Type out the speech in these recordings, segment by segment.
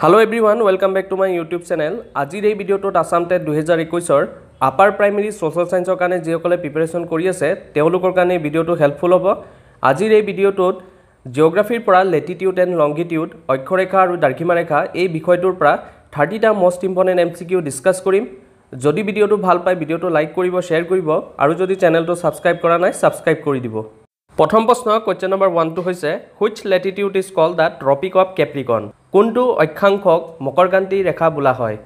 Hello' everyone welcome back to my YouTube channel আজিৰ এই ভিডিঅ'টোত আছাম টেট দুহেজাৰ একৈছৰ আপাৰ প্ৰাইমেৰী ছ'চিয়েল ছায়েন্সৰ কাৰণে যিসকলে প্ৰিপেৰেশ্যন কৰি আছে তেওঁলোকৰ কাৰণে এই ভিডিঅ'টো হেল্পফুল হ'ব। আজিৰ এই ভিডিঅ'টোত জিঅ'গ্ৰাফীৰ পৰা লেটিটিউড এণ্ড লংগিটিউড অক্ষৰেখা আৰু দ্ৰাঘিমা ৰেখা এই বিষয়টোৰ পৰা থাৰ্টিটা most important M C Q discuss কৰিম। যদি ভিডিঅ'টো ভাল পায় ভিডিঅ'টো লাইক কৰিব শ্বেয়াৰ কৰিব আৰু যদি চেনেলটো ছাবস্ক্ৰাইব কৰা নাই ছাবস্ক্ৰাইব কৰি দিব। প্ৰথম প্ৰশ্ন কুৱেশ্যন নম্বৰ ওৱানটো হৈছে which latitude is call the tropic of Capricorn কোনটো অক্ষাংশক মকৰকান্তি ৰেখা বোলা হয়?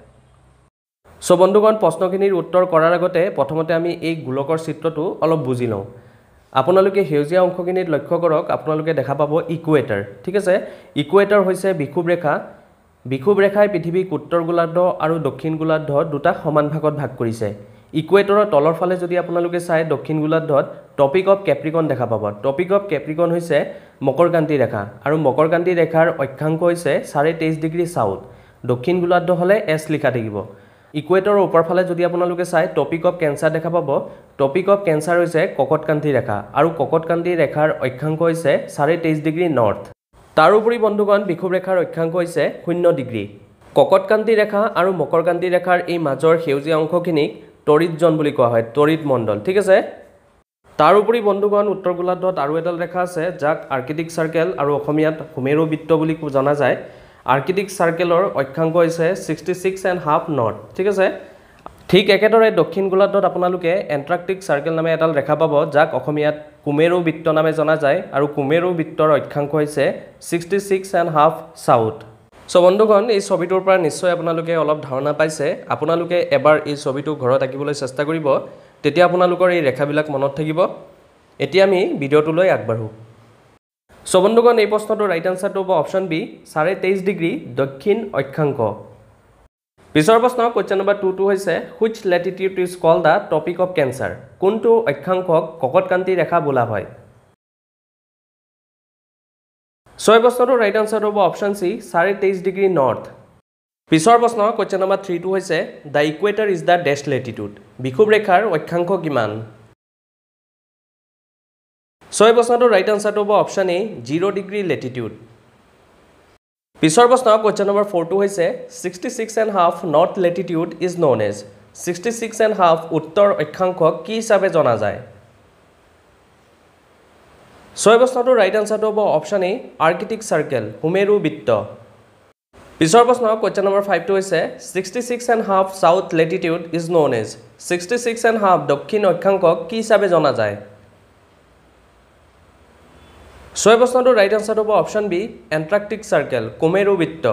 চ' বন্ধুগণ প্ৰশ্নখিনিৰ উত্তৰ কৰাৰ আগতে প্ৰথমতে আমি এই গোলকৰ চিত্ৰটো অলপ বুজি লওঁ। আপোনালোকে সেউজীয়া অংশখিনিত লক্ষ্য কৰক আপোনালোকে দেখা পাব ইকুৱেটাৰ ঠিক আছে? ইকুৱেটাৰ হৈছে বিষুৱ ৰেখা। বিষুৱ ৰেখাই পৃথিৱীক উত্তৰ গোলাৰ্ধ আৰু দক্ষিণ গোলাৰ্ধ দুটা সমান ভাগত ভাগ কৰিছে। ইকুৱেটৰৰ তলৰ ফালে যদি আপোনালোকে চাই দক্ষিণ গোলাৰ্ধত টপিক অফ কেপ্ৰিকন দেখা পাব। টপিক অফ কেপ্ৰিকন হৈছে মকৰকান্তি ৰেখা আৰু মকৰকান্তি ৰেখাৰ অক্ষাংশ হৈছে চাৰে তেইছ ডিগ্ৰী চাউথ দক্ষিণ গোলাৰ্ধ হ'লে এছ লিখা থাকিব। ইকুৱেটৰৰ ওপৰ ফালে যদি আপোনালোকে চাই টপিক অফ কেঞ্চাৰ দেখা পাব। টপিক অফ কেঞ্চাৰ হৈছে ককটকান্তি ৰেখা আৰু ককটকান্তি ৰেখাৰ অক্ষাংশ হৈছে চাৰে তেইছ ডিগ্ৰী নৰ্থ তাৰোপৰি বন্ধুগণ বিষুৱ ৰেখাৰ অক্ষাংশ হৈছে শূন্য ডিগ্ৰী। ককটকান্তি ৰেখা আৰু মকৰকান্তি ৰেখাৰ এই মাজৰ সেউজীয়া অংশখিনিক তৰিত জন বুলি কোৱা হয় তৰিত মণ্ডল ঠিক আছে? তাৰোপৰি বন্ধুগণ উত্তৰ গোলাৰ্ধত আৰু এডাল ৰেখা আছে যাক আৰ্কিটিক চাৰ্কেল আৰু অসমীয়াত সুমেৰু বৃত্ত বুলি জনা যায়। আৰ্কিটিক চাৰ্কেলৰ অক্ষাংশ হৈছে sixty six and half north ঠিক আছে? ঠিক একেদৰে দক্ষিণ গোলাৰ্ধত আপোনালোকে এণ্ট্ৰাক্টিক চাৰ্কেল নামে এডাল ৰেখা পাব যাক অসমীয়াত কুমেৰু বৃত্ত নামে জনা যায় আৰু কুমেৰু বৃত্তৰ অক্ষাংশ হৈছে sixty six and half south. So' বন্ধুগণ এই ছবিটোৰ পৰা নিশ্চয় আপোনালোকে অলপ ধাৰণা পাইছে। আপোনালোকে এবাৰ এই ছবিটো ঘৰত আঁকিবলৈ চেষ্টা কৰিব। তেতিয়া আপোনালোকৰ এই ৰেখাবিলাক মনত থাকিব। এতিয়া আমি ভিডিঅ'টোলৈ আগবাঢ়োঁ। চ' বন্ধুগণ এই প্ৰশ্নটোৰ ৰাইট আনচাৰটো হ'ব অপশ্যন বি চাৰে তেইছ ডিগ্ৰী দক্ষিণ অক্ষাংশ। পিছৰ প্ৰশ্ন কুৱেশ্যন নম্বৰ টুটো হৈছে which latitude is call the tropic of Cancer কোনটো অক্ষাংশক ককটকান্তি ৰেখা বোলা হয়? ছয় প্ৰশ্নটোৰ ৰাইট আনচাৰটো হ'ব অপশ্যন চি চাৰে তেইছ ডিগ্ৰী নৰ্থ পিছৰ প্ৰশ্ন কুৱেশ্যন নম্বৰ থ্ৰীটো হৈছে দ্য ইকুৱেটাৰ ইজ দ্য ডেষ্ট লেটিটিউড বিষুৱ ৰেখাৰ অক্ষাংশ কিমান? ছয় প্ৰশ্নটোৰ ৰাইট আনচাৰটো হ'ব option A zero' degree latitude পিছৰ প্ৰশ্ন কুৱেশ্যন নম্বৰ ফ'ৰটো হৈছে sixty six and half north latitude is known as sixty six and half উত্তৰ অক্ষাংশক কি হিচাপে জনা যায়? ছয় প্ৰশ্নটোৰ ৰাইট আনচাৰটো হ'ব অপশ্যন এ আৰ্কিটিক চাৰ্কেল সুমেৰু বৃত্ত পিছৰ প্ৰশ্ন কুৱেশ্যন নম্বৰ ফাইভটো হৈছে sixty six and half south latitude is known as sixty six and half দক্ষিণ অক্ষাংশক কি হিচাপে জনা যায়? ছয় প্ৰশ্নটোৰ ৰাইট আনচাৰটো হ'ব অপশ্যন বি এণ্ট্ৰাক্টিক চাৰ্কেল কুমেৰু বৃত্ত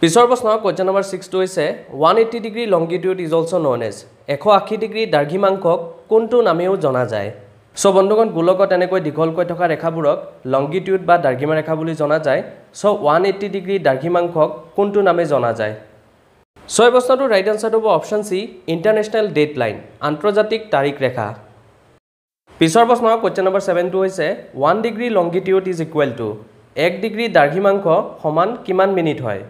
পিছৰ প্ৰশ্ন কুৱেশ্যন নম্বৰ ছিক্সটো হৈছে one eighty degree longitude is also' known as এশ আশী ডিগ্ৰী দ্ৰাঘিমাংশক কোনটো নামেও জনা যায়? চ' বন্ধুগণ গোলকত এনেকৈ দীঘলকৈ থকা ৰেখাবোৰক লংগিটিউড বা দ্ৰাঘিমা ৰেখা বুলি জনা যায়। চ' ওৱান এইটি ডিগ্ৰী দ্ৰাঘিমাংশক কোনটো নামে জনা যায়? ছয় প্ৰশ্নটোৰ ৰাইট আনচাৰটো হ'ব option C international date line আন্তৰ্জাতিক তাৰিখ ৰেখা। পিছৰ প্ৰশ্ন কুৱেশ্যন নম্বৰ ছেভেনটো হৈছে one degree longitude is equal to এক ডিগ্ৰী দ্ৰাঘিমাংশ সমান কিমান মিনিট হয়?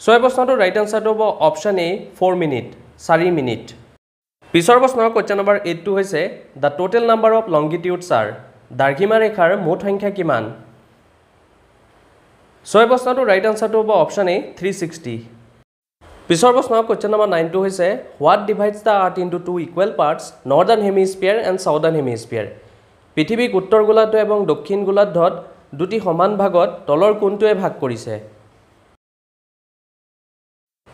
ছয় প্ৰশ্নটোৰ ৰাইট আনচাৰটো হ'ব অপশ্যন এ ফ'ৰ মিনিট চাৰি মিনিট পিছৰ প্ৰশ্ন কুৱেশ্যন নম্বৰ এইটটো হৈছে the total number of longitudes are দ্ৰাঘিমা ৰেখাৰ মুঠ সংখ্যা কিমান? ছয় প্ৰশ্নটোৰ ৰাইট আনচাৰটো হ'ব অপশ্যন এ থ্ৰী ছিক্সটি পিছৰ প্ৰশ্ন কুৱেশ্যন নম্বৰ নাইনটো হৈছে what divides the earth into two equal parts northern hemisphere and southern hemisphere পৃথিৱীক উত্তৰ গোলাৰ্ধ এবং দক্ষিণ গোলাৰ্ধত দুটি সমান ভাগত তলৰ কোনটোৱে ভাগ কৰিছে।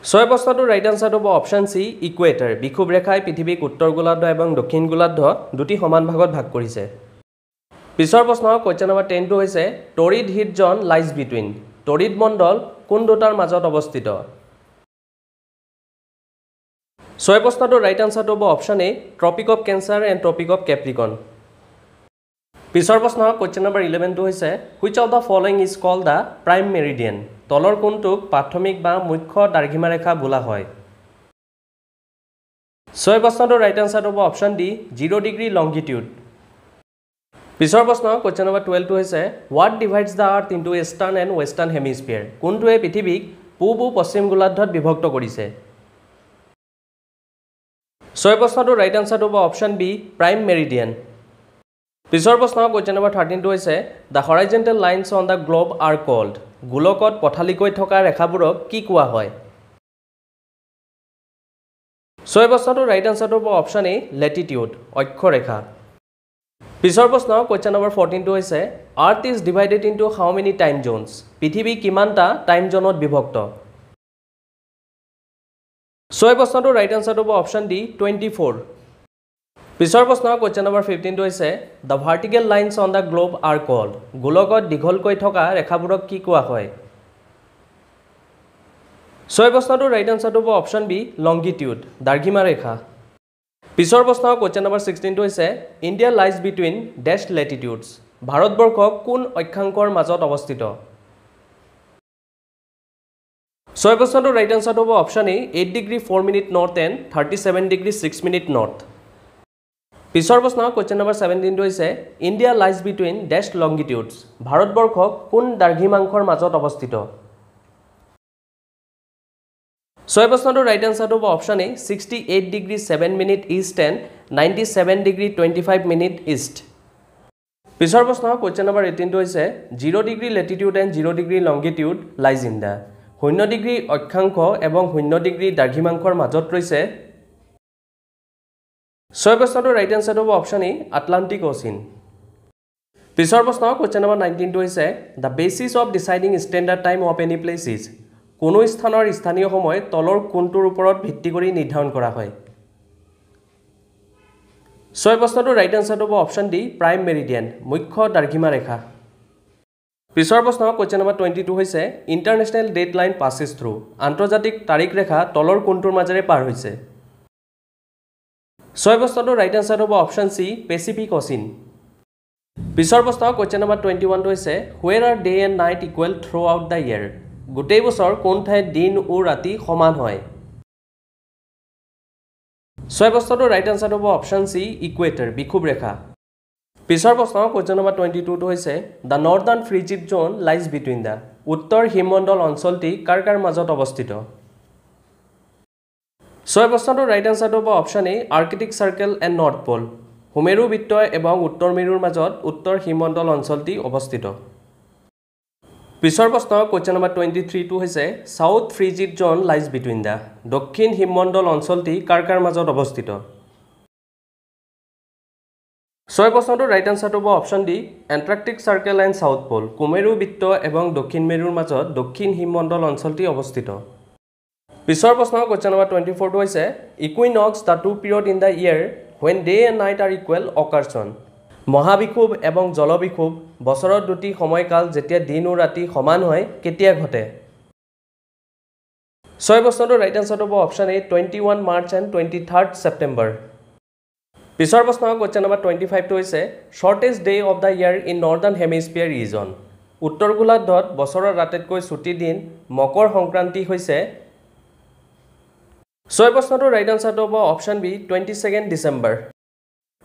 ছয় প্ৰশ্নটোৰ ৰাইট আনচাৰটো হ'ব অপশ্যন চি ইকুৱেটাৰ বিষুৱ ৰেখাই পৃথিৱীক উত্তৰ গোলাৰ্ধ এবং দক্ষিণ গোলাৰ্ধ দুটি সমান ভাগত ভাগ কৰিছে। পিছৰ প্ৰশ্ন কুৱেশ্যন নম্বৰ টেনটো হৈছে torrid heat zone lies between তৰিত মণ্ডল কোন দুটাৰ মাজত অৱস্থিত? ছয় প্ৰশ্নটোৰ ৰাইট আনচাৰটো হ'ব option A tropic of Cancer and tropic of Capricorn পিছৰ প্ৰশ্ন কুৱেশ্যন নম্বৰ ইলেভেনটো হৈছে which of the following is call the prime meridian তলৰ কোনটোক প্ৰাথমিক বা মুখ্য দ্ৰাঘিমা ৰেখা বোলা হয়। ছয় প্ৰশ্নটোৰ ৰাইট আনচাৰটো হ'ব option D zero' degree longitude পিছৰ প্ৰশ্ন কুৱেশ্যন নম্বৰ টুৱেলভটো হৈছে what divides the earth into eastern and western hemisphere কোনটোৱে পৃথিৱীক পূব ও পশ্চিম গোলাৰ্ধত বিভক্ত কৰিছে? ছয় প্ৰশ্নটোৰ ৰাইট আনচাৰটো হ'ব অপশ্যন বি প্ৰাইম মেৰিডিয়ান পিছৰ প্ৰশ্ন কুৱেশ্যন নম্বৰ থাৰ্টিনটো হৈছে the horizontal lines on the globe are called গোলকত পথালিকৈ থকা ৰেখাবোৰক কি কোৱা হয়? ছয় প্ৰশ্নটোৰ ৰাইট আনচাৰটো হ'ব অপশ্যন এ লেটিটিউড অক্ষৰেখা। পিছৰ প্ৰশ্ন কুৱেশ্যন নম্বৰ ফৰ্টিনটো হৈছে earth is divided into how many time zones পৃথিৱী কিমানটা টাইম জ'নত বিভক্ত? ছয় প্ৰশ্নটোৰ ৰাইট আনচাৰটো হ'ব অপশ্যন ডি টুৱেণ্টি ফ'ৰ পিছৰ প্ৰশ্ন কুৱেশ্যন নম্বৰ ফিফটিনটো হৈছে the vertical lines on the globe are called গোলকত দীঘলকৈ থকা ৰেখাবোৰক কি কোৱা হয়? ছয় প্ৰশ্নটোৰ ৰাইট আনচাৰটো হ'ব অপশ্যন বি লংগিটিউড দাৰ্ঘিমা ৰেখা। পিছৰ প্ৰশ্ন কুৱেশ্যন নম্বৰ ছিক্সটিনটো হৈছে India lies between these latitudes Bharatvarsha কোন অক্ষাংকৰ মাজত অৱস্থিত? ছয় প্ৰশ্নটোৰ ৰাইট আনচাৰটো হ'ব option A eight degree four minute north and thirty seven degree six minute north পিছৰ প্ৰশ্ন কুৱেশ্যন নম্বৰ ছেভেণ্টিনটো হৈছে India lies between these longitudes Bharatvarsha কোন দ্ৰাঘিমাংশৰ মাজত অৱস্থিত? ছয় প্ৰশ্নটোৰ ৰাইট আনচাৰটো হ'ব option A sixty eight degree seven minute east and ninety seven degree twenty five minute east পিছৰ প্ৰশ্ন কুৱেশ্যন নম্বৰ এইটিনটো হৈছে zero' degree latitude and zero' degree longitude lies the শূন্য ডিগ্ৰী অক্ষাংশ এবং শূন্য ডিগ্ৰী দ্ৰাঘিমাংশৰ মাজত ৰৈছে ছয় প্ৰশ্নটোৰ ৰাইট এনচাৰটো হ'ব অপশ্যন ই আটলাণ্টিক অচিন পিছৰ প্ৰশ্ন কুৱেশ্যন নম্বৰ নাইনটিনটো হৈছে the basis of deciding standard time of any place is কোনো স্থানৰ স্থানীয় সময় তলৰ কোনটোৰ ওপৰত ভিত্তি কৰি নিৰ্ধাৰণ কৰা হয়। ছয় প্ৰশ্নটোৰ ৰাইট এনচাৰটো হ'ব অপশ্যন ডি প্ৰাইম মেৰিডিয়ান মুখ্য দ্ৰাঘিমা ৰেখা। পিছৰ প্ৰশ্ন কুৱেশ্যন নম্বৰ টুৱেণ্টি টু হৈছে international date line passes through আন্তৰ্জাতিক তাৰিখ ৰেখা তলৰ কোনটোৰ মাজেৰে পাৰ হৈছে। ছয় প্ৰশ্নটোৰ ৰাইট এনচাৰ হ'ব অপশ্যন চি পেচিফিক অচিন পিছৰ প্ৰশ্ন কুৱেশ্যন নম্বৰ টুৱেণ্টি ওৱানটো হৈছে where are day and night equal throughout the year গোটেই বছৰ কোন ঠাইত দিন ও ৰাতি সমান হয়? ছয় প্ৰশ্নটোৰ ৰাইট এনচাৰ হ'ব অপশ্যন চি ইকুৱেটাৰ বিষুৱ ৰেখা। পিছৰ প্ৰশ্ন কুৱেশ্যন নম্বৰ টুৱেণ্টি টুটো হৈছে the northern frigid zone lies between the উত্তৰ হিমমণ্ডল অঞ্চলটি কাৰ কাৰ মাজত অৱস্থিত? ছয় প্ৰশ্নটোৰ ৰাইট এনচাৰটো হ'ব option A Arctic circle and north pole সুমেৰু বৃত্ত এবং উত্তৰ মেৰুৰ মাজত উত্তৰ হিমমণ্ডল অঞ্চলটি অৱস্থিত। পিছৰ প্ৰশ্ন কুৱেশ্যন নম্বৰ টুৱেণ্টি থ্ৰীটো হৈছে south frigid zone lies between the দক্ষিণ হিমমণ্ডল অঞ্চলটি কাৰ কাৰ মাজত অৱস্থিত? ছয় প্ৰশ্নটোৰ ৰাইট আনচাৰটো হ'ব option D Antarctic circle and south pole কুমেৰু বৃত্ত এবং দক্ষিণ মেৰুৰ মাজত দক্ষিণ হিমমণ্ডল অঞ্চলটি অৱস্থিত। পিছৰ প্ৰশ্ন কুৱেশ্যন নম্বৰ টুৱেণ্টি ফ'ৰটো হৈছে equinox the two period in the year when day and night are equal occurs মহাবিষুৱ এবং জলবিষুৱ বছৰত দুটি সময়কাল যেতিয়া দিন আৰু ৰাতি সমান হয় কেতিয়া ঘটে ছয় প্ৰশ্নটোৰ ৰাইট আনচাৰটো হ'ব option A twenty one March and twenty third September পিছৰ প্ৰশ্ন কুৱেশ্যন নম্বৰ টুৱেণ্টি ফাইভটো হৈছে shortest day of the year in northern hemisphere region উত্তৰ গোলাৰ্ধত বছৰৰ আটাইতকৈ ছুটী দিন মকৰ সংক্ৰান্তি হৈছে ছয় প্ৰশ্নটোৰ ৰাইট আনচাৰটো হ'ব option B twenty second December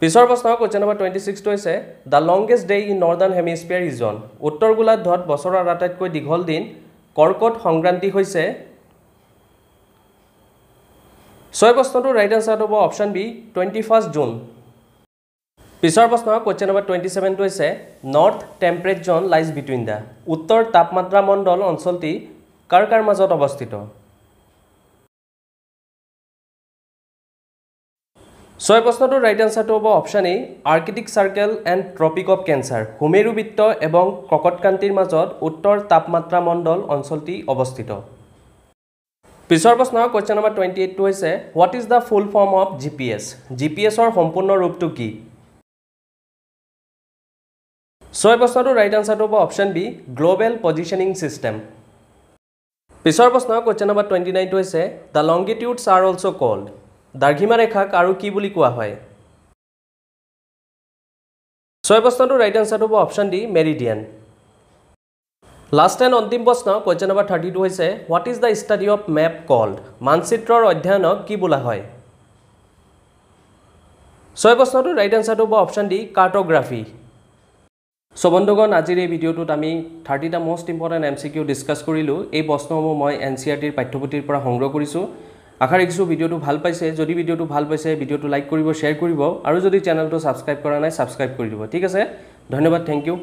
পিছৰ প্ৰশ্ন কুৱেশ্যন নম্বৰ টুৱেণ্টি ছিক্সটো হৈছে the longest day in northern hemisphere region উত্তৰ গোলাৰ্ধত বছৰৰ আটাইতকৈ দীঘল দিন কৰ্কট সংক্ৰান্তি হৈছে। ছয় প্ৰশ্নটোৰ ৰাইট আনচাৰটো হ'ব option B twenty first June পিছৰ প্ৰশ্ন কুৱেশ্যন নম্বৰ টুৱেণ্টি ছেভেনটো হৈছে north temperate zone lies between the উত্তৰ তাপমাত্ৰা মণ্ডল অঞ্চলটি কাৰ কাৰ মাজত অৱস্থিত? ছয় প্ৰশ্নটোৰ ৰাইট আনচাৰটো হ'ব option A Arctic circle and tropic of Cancer সুমেৰু বৃত্ত এবং ককটকান্তিৰ মাজত উত্তৰ তাপমাত্ৰা মণ্ডল অঞ্চলটি অৱস্থিত। পিছৰ প্ৰশ্ন কুৱেশ্যন নম্বৰ টুৱেণ্টি এইটটো হৈছে what is the full form of G P S G P এছৰ সম্পূৰ্ণ ৰূপটো কি? ছয় প্ৰশ্নটোৰ ৰাইট আনচাৰটো হ'ব option B global positioning system পিছৰ প্ৰশ্ন কুৱেশ্যন নম্বৰ টুৱেণ্টি নাইনটো হৈছে the longitudes are also' called দ্ৰাঘিমা ৰেখাক আৰু কি বুলি কোৱা হয়? ছয় প্ৰশ্নটোৰ ৰাইট আনচাৰটো হ'ব option D meridian last and অন্তিম প্ৰশ্ন কুৱেশ্যন নম্বৰ থাৰ্টি টু হৈছে what is the study of map called মানচিত্ৰৰ অধ্যয়নক কি বোলা হয়? ছয় প্ৰশ্নটোৰ ৰাইট আনচাৰটো হ'ব অপশ্যন ডি কাৰ্ট'গ্ৰাফি চ' বন্ধুগণ আজিৰ এই ভিডিঅ'টোত আমি থাৰ্টিটা most important M C Q discuss কৰিলোঁ। এই প্ৰশ্নসমূহ মই এন চি আৰ টিৰ পাঠ্যপুথিৰ পৰা সংগ্ৰহ কৰিছোঁ। আশা ৰাখিছোঁ ভিডিঅ'টো ভাল পাইছে। যদি ভিডিঅ'টো ভাল পাইছে ভিডিঅ'টো লাইক কৰিব শ্বেয়াৰ কৰিব। আৰু যদি চেনেলটো ছাবস্ক্ৰাইব কৰা নাই ছাবস্ক্ৰাইব কৰি দিব। ঠিক আছে? ধন্যবাদ থেংক ইউ